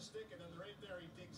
the stick, and then right there he digs